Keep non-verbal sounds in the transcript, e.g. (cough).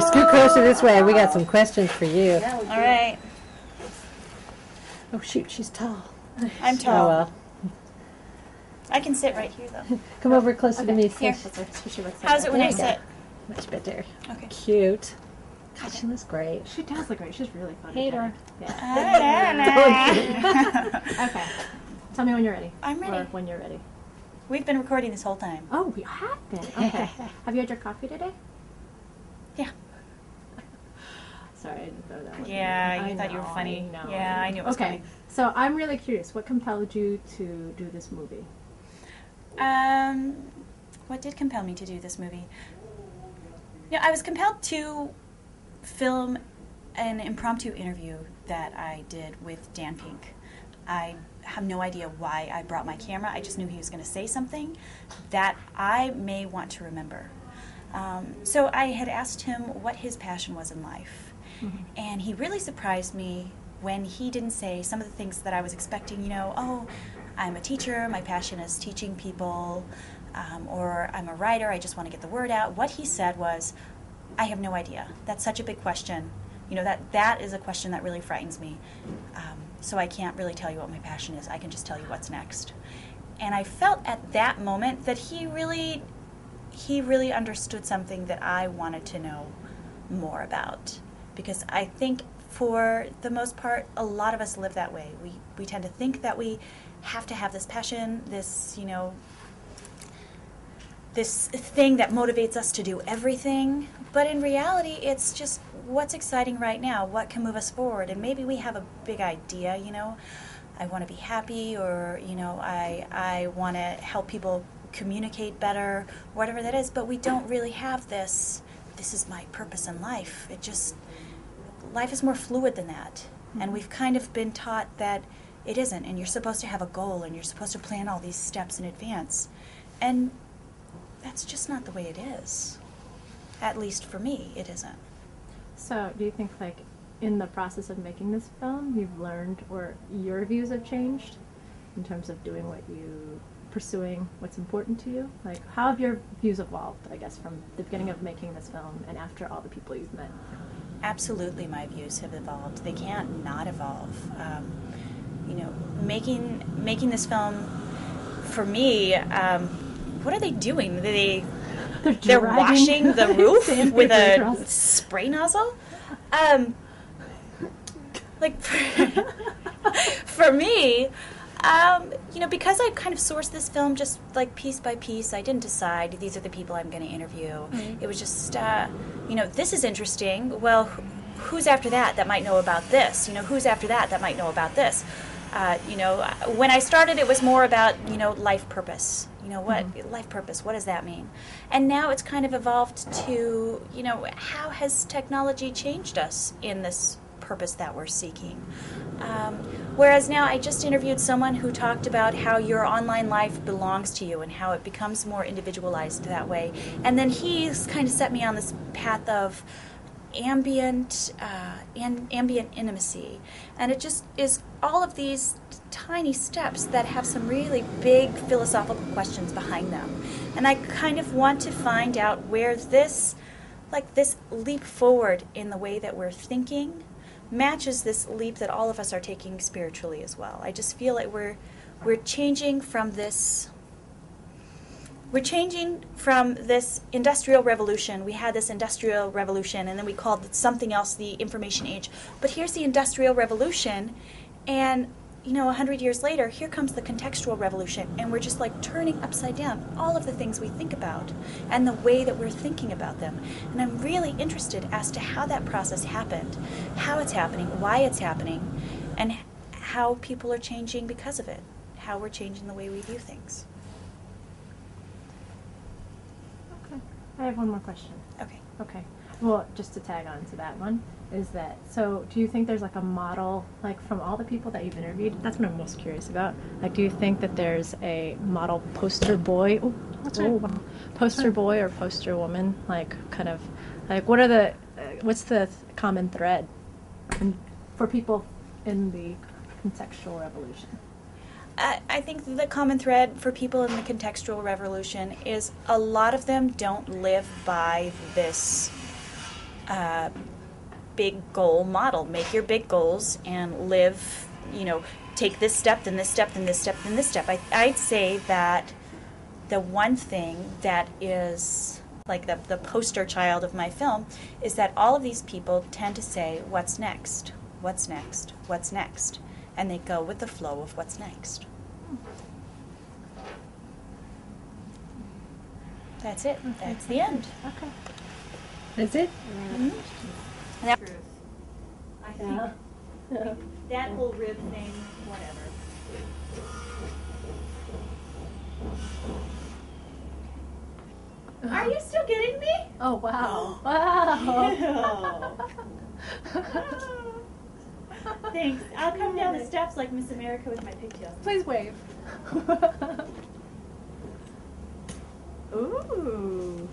Here, scoot closer this way. We got some questions for you. All right. Oh shoot, she's tall. I'm tall. (laughs) Oh tall. well. I can sit right here though. Come over closer to me. Here. so- so she looks How's it when I There you sit? go. Much better. Okay. Cute. God, she looks great. She does look great. She's really fun. Hey, to Dora. Yeah. Okay. Tell me when you're ready. I'm Or ready. when you're ready. We've been recording this whole time. Oh, we have been. Okay. (laughs) have you had your coffee today? Yeah. Sorry, I didn't throw that one. Yeah, you I thought you were funny. I know. Yeah, I knew it was okay. coming. So I'm really curious. What compelled you to do this movie? Um, what did compel me to do this movie? Yeah, I was compelled to film an impromptu interview that I did with Dan Pink. I have no idea why I brought my camera. I just knew he was going to say something that I may want to remember. Um, so I had asked him what his passion was in life. And he really surprised me when he didn't say some of the things that I was expecting, you know, oh, I'm a teacher, my passion is teaching people, um, or I'm a writer, I just want to get the word out. What he said was, I have no idea. That's such a big question. You know, that, that is a question that really frightens me. Um, so I can't really tell you what my passion is. I can just tell you what's next. And I felt at that moment that he really, he really understood something that I wanted to know more about. Because I think for the most part, a lot of us live that way. We, we tend to think that we have to have this passion, this, you know, this thing that motivates us to do everything. But in reality, it's just what's exciting right now, what can move us forward. And maybe we have a big idea, you know, I want to be happy, or, you know, I, I want to help people communicate better, whatever that is, but we don't really have this, this is my purpose in life. It just, life is more fluid than that. And mm-hmm. we've kind of been taught that it isn't, and you're supposed to have a goal, and you're supposed to plan all these steps in advance. And that's just not the way it is. At least for me, it isn't. So, do you think, like, in the process of making this film, you've learned or your views have changed in terms of doing what you pursuing what's important to you? Like, how have your views evolved, I guess, from the beginning of making this film and after all the people you've met? Absolutely, my views have evolved. They can't not evolve. Um, you know, making making this film for me. Um, what are they doing? They (laughs) They're, they're washing (laughs) the roof with a spray nozzle. Um, like for, (laughs) for me, um, you know, because I kind of sourced this film just like piece by piece. I didn't decide these are the people I'm going to interview. It was just, uh, you know, this is interesting. Well, who's after that that might know about this? You know, who's after that that might know about this? Uh, you know, when I started, it was more about you know life purpose. You know what life purpose? What does that mean? And now it's kind of evolved to you know how has technology changed us in this purpose that we're seeking? Um, whereas now I just interviewed someone who talked about how your online life belongs to you and how it becomes more individualized that way. And then he's kind of set me on this path of ambient uh, an, ambient intimacy and it just is all of these tiny steps that have some really big philosophical questions behind them and i kind of want to find out where this like this leap forward in the way that we're thinking matches this leap that all of us are taking spiritually as well i just feel like we're we're changing from this we're changing from this industrial revolution. We had this industrial revolution, and then we called something else the information age. But here's the industrial revolution, and you know, a hundred years later, here comes the contextual revolution, and we're just like turning upside down all of the things we think about and the way that we're thinking about them. And I'm really interested as to how that process happened, how it's happening, why it's happening, and how people are changing because of it, how we're changing the way we view things. Okay. I have one more question. Okay. Okay. Well, just to tag on to that one, is that so do you think there's like a model, like from all the people that you've interviewed? That's what I'm most curious about. Like, do you think that there's a model poster boy, oh, oh, poster boy or poster woman? Like, kind of, like, what are the, uh, what's the common thread in, for people in the contextual revolution? I, I think the common thread for people in the contextual revolution is a lot of them don't live by this uh, big goal model. Make your big goals and live, you know, take this step, then this step, then this step, then this step. I, I'd say that the one thing that is like the, the poster child of my film is that all of these people tend to say, What's next? What's next? What's next? And they go with the flow of what's next. That's it. That's the end. Okay. Is it? Mm-hmm. That, I think Yeah. (laughs) that whole rib thing, whatever. Are you still getting me? Oh wow! (gasps) Wow! (laughs) Thanks. I'll come down the steps like Miss America with my pigtails. Please wave. (laughs) Ooh.